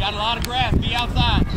Got a lot of grass. Be outside.